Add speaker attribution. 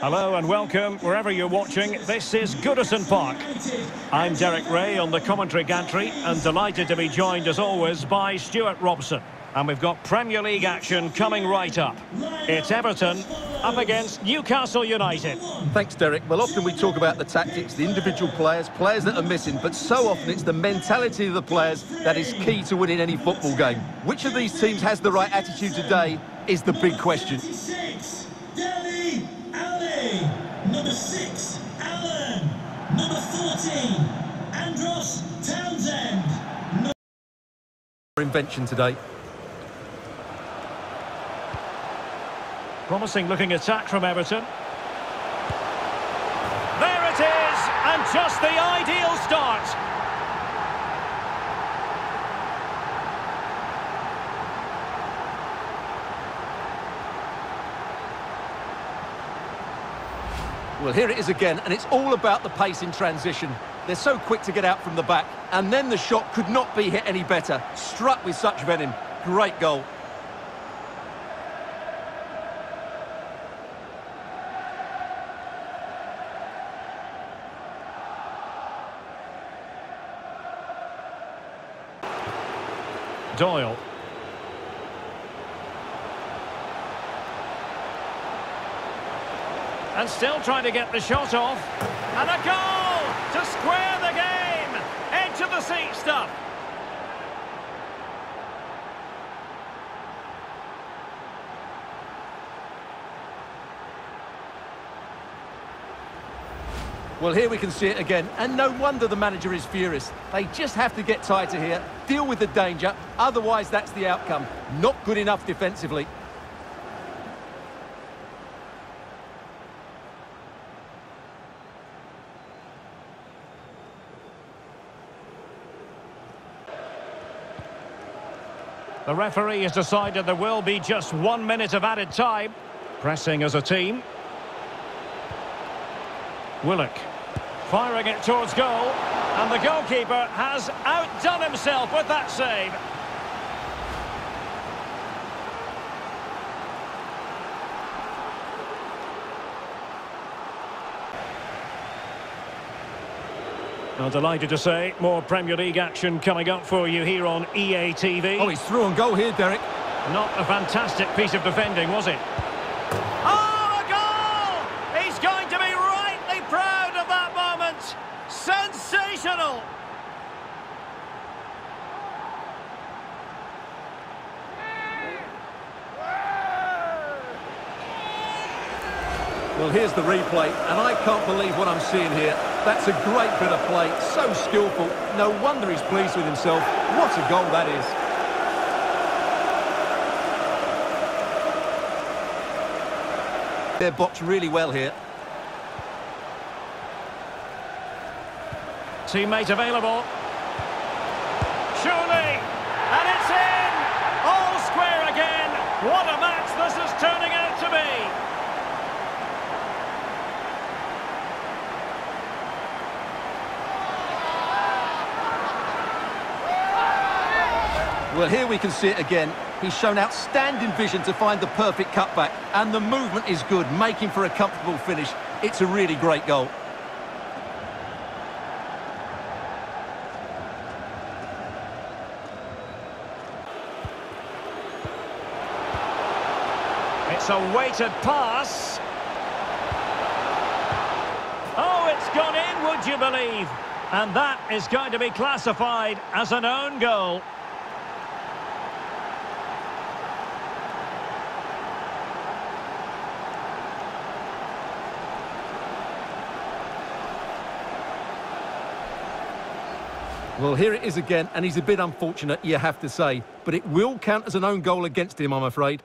Speaker 1: Hello and welcome wherever you're watching. This is Goodison Park. I'm Derek Rae on the commentary gantry and delighted to be joined as always by Stewart Robson. And we've got Premier League action coming right up. It's Everton up against Newcastle United.
Speaker 2: Thanks, Derek. Well, often we talk about the tactics, the individual players, players that are missing, but so often it's the mentality of the players that is key to winning any football game. Which of these teams has the right attitude today is the big question. Invention today.
Speaker 1: Promising looking attack from Everton. There it is, and just the ideal start.
Speaker 2: Well, here it is again, and it's all about the pace in transition. They're so quick to get out from the back, and then the shot could not be hit any better. Struck with such venom. Great goal.
Speaker 1: Doyle. And still trying to get the shot off. And a goal to square the game. Edge of the seat stuff.
Speaker 2: Well, here we can see it again, and no wonder the manager is furious. They just have to get tighter here, deal with the danger, otherwise that's the outcome. Not good enough defensively.
Speaker 1: The referee has decided there will be just one minute of added time. Pressing as a team. Willock firing it towards goal. And the goalkeeper has outdone himself with that save. Well, delighted to say, more Premier League action coming up for you here on EA TV.
Speaker 2: Oh, he's through on goal here, Derek.
Speaker 1: Not a fantastic piece of defending, was it? Oh, a goal! He's going to be rightly proud of that moment. Sensational!
Speaker 2: Well, here's the replay, and I can't believe what I'm seeing here. That's a great bit of play, so skillful. No wonder he's pleased with himself. What a goal that is. They're boxed really well here.
Speaker 1: Teammate available. Surely! And it's in! All square again! What a match this is turning out to be!
Speaker 2: Well, here we can see it again. He's shown outstanding vision to find the perfect cutback, and the movement is good, making for a comfortable finish. It's a really great goal.
Speaker 1: It's a weighted pass. Oh, it's gone in, would you believe? And that is going to be classified as an own goal.
Speaker 2: Well, here it is again, and he's a bit unfortunate, you have to say. But it will count as an own goal against him, I'm afraid.